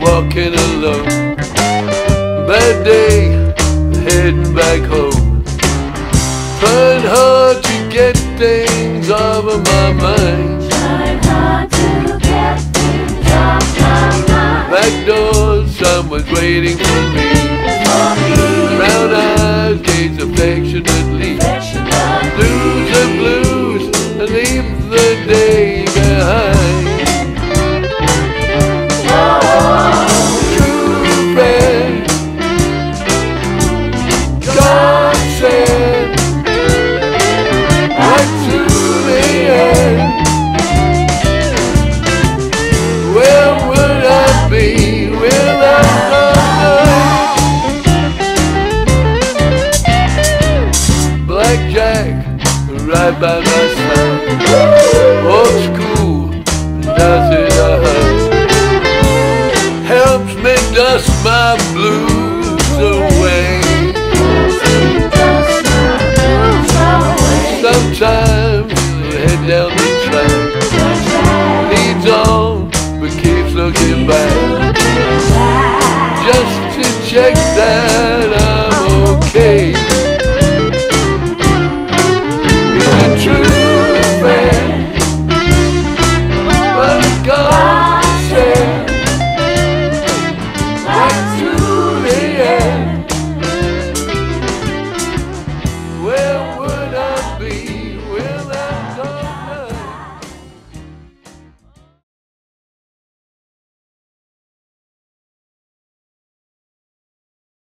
walking alone. Bad day, heading back home. Trying hard to get things off of my mind. Trying hard to get things off my mind. Back door, someone's waiting for me. For me, Brown eyes gaze affectionately. Right by my side. Old school, does? Helps me dust my blues away. Sometimes head down the track, leads on, but keeps looking back. Just to check that.